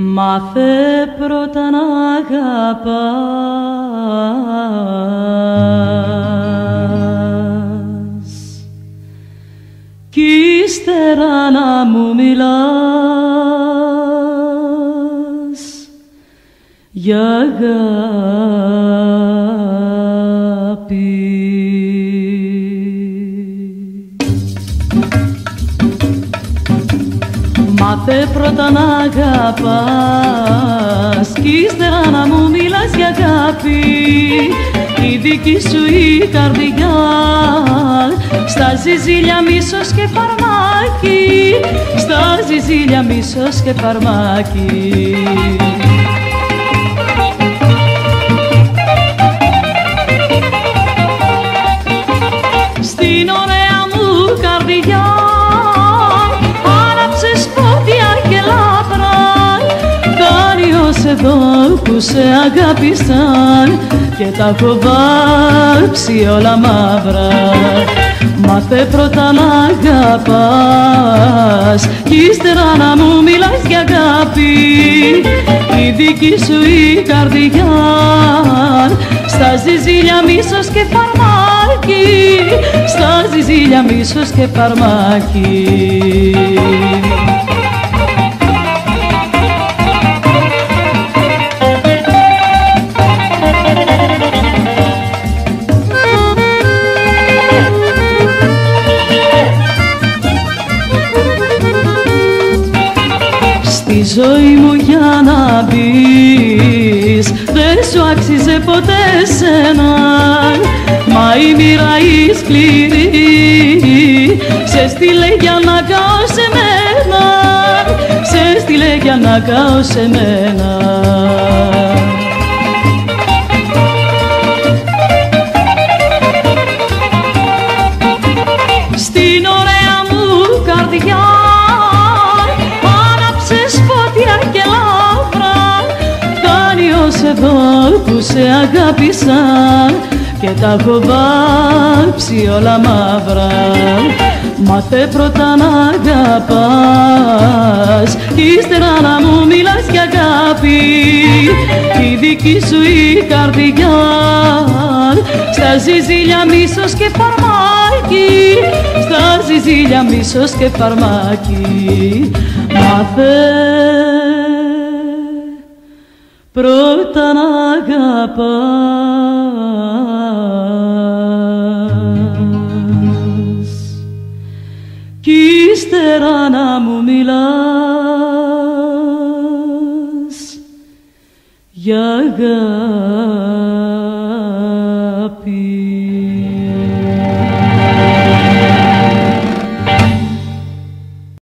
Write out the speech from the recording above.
Μάθε πρώτα να αγαπάς κι ύστερα να μου μιλάς για αγάπη. Μάθε πρώτα να αγαπάς κι ύστερα να μου μιλάς για αγάπη. Η δική σου η καρδιά στα ζυζίλια μίσος και φαρμάκι στα ζυζίλια μίσος και φαρμάκι. Στην ωραία μου καρδιά εδώ που σε αγάπησαν και τα έχω βάψει όλα μαύρα. Μάθε πρώτα να αγαπάς κι ύστερα να μου μιλάς για αγάπη. Η δική σου η καρδιά στα ζυζίλια μίσος και φαρμάκι στα ζυζίλια μίσος και φαρμάκι Στη ζωή μου για να μπεις Δεν σου άξιζε ποτέ σένα Μα η μοίρα η σκληρή. Σε στείλε για να κάω σε μένα Σε στείλε για να κάω σε μένα εδώ που σε αγάπησαν και τα έχω βάψει όλα μαύρα. Μάθε πρώτα να αγαπάς κι ύστερα να μου μιλάς για αγάπη. Η δική σου η καρδιά στα ζυζίλια μίσος και φαρμάκι. Στα ζυζίλια μίσος και φαρμάκι. Μάθε πρώτα να αγαπάς κι ύστερα να μου μιλάς για αγάπη.